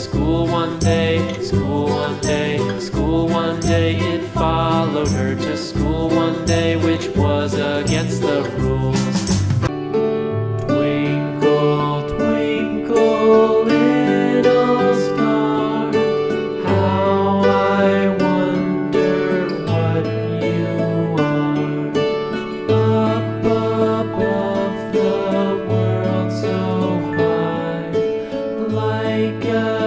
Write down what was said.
School one day, school one day, school one day It followed her to school one day Which was against the rules. Twinkle, twinkle little star How I wonder what you are. Up above the world so high. Like a